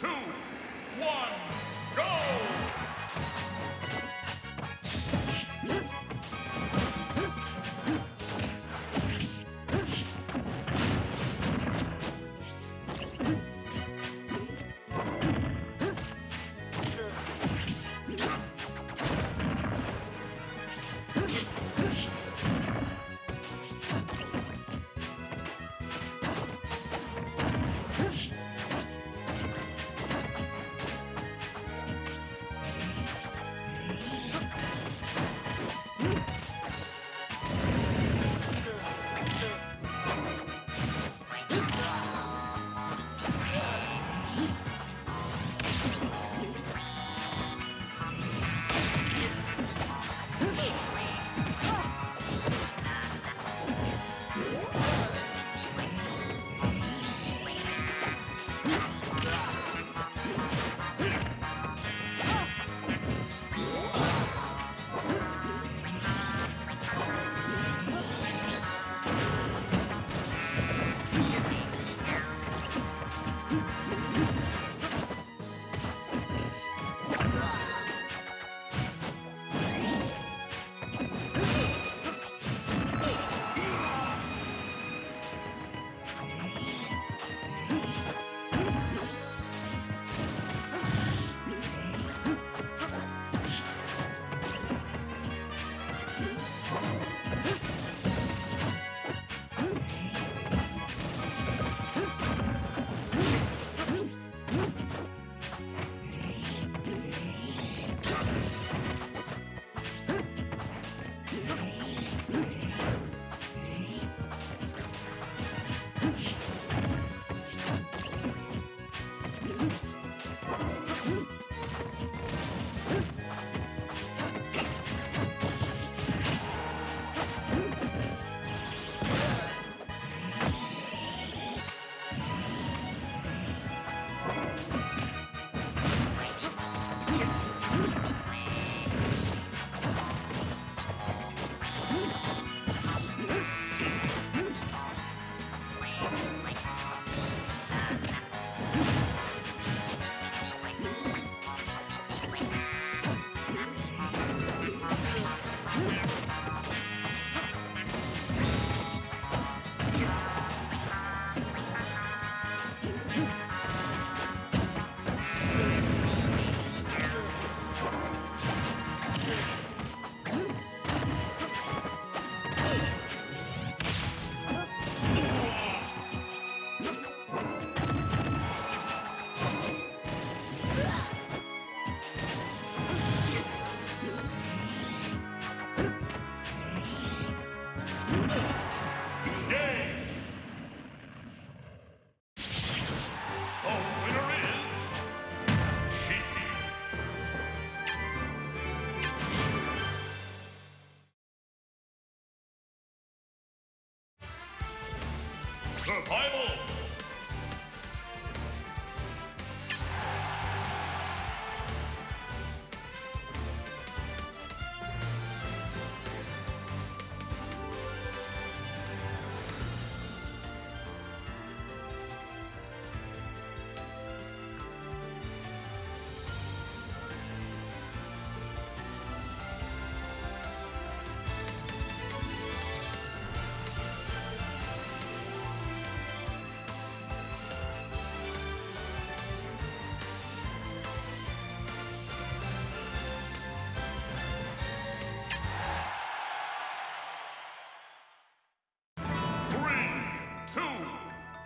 two, one,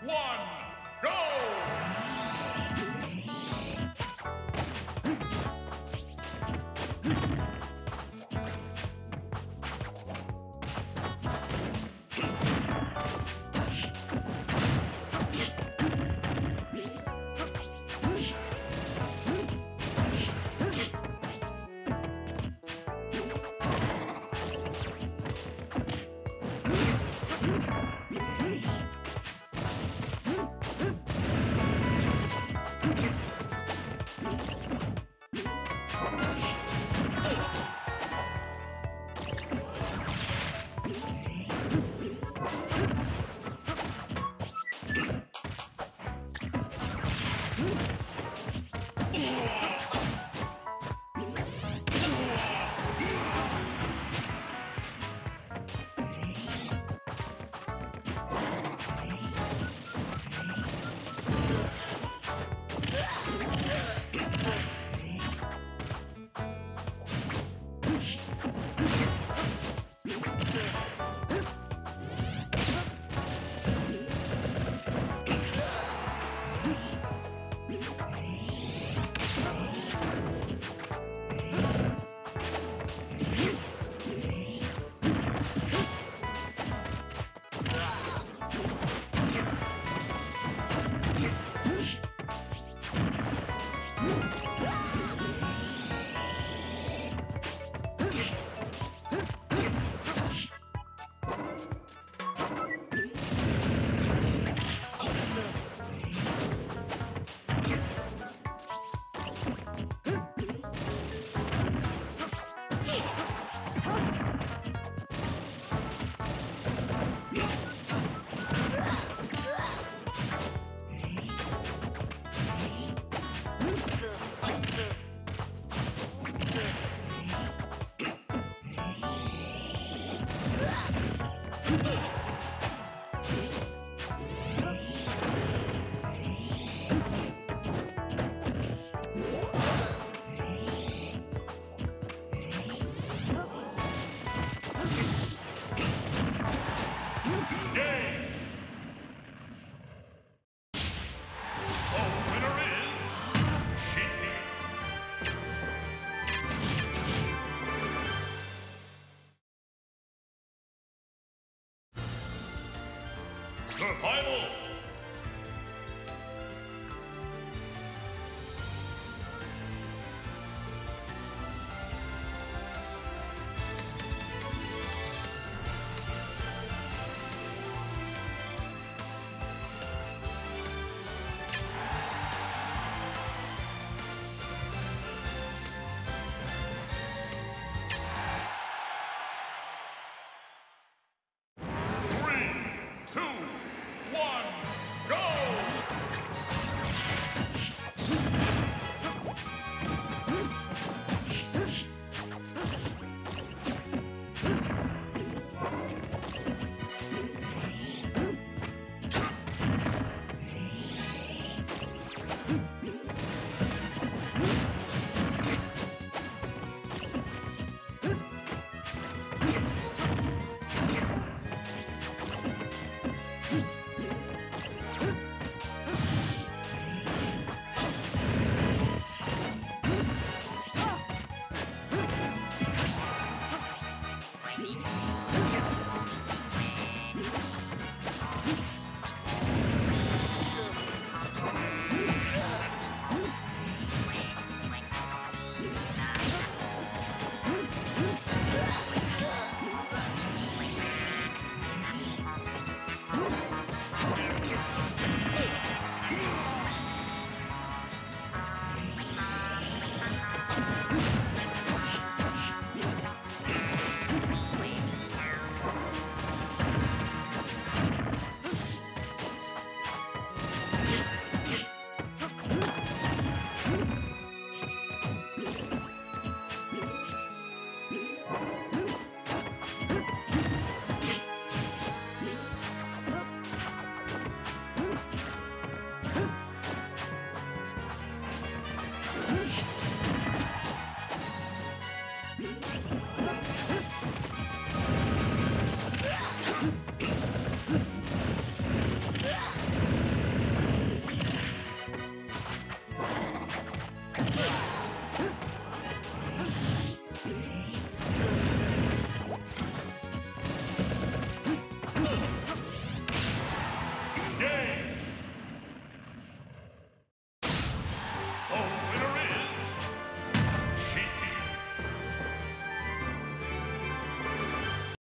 one, go! Survival!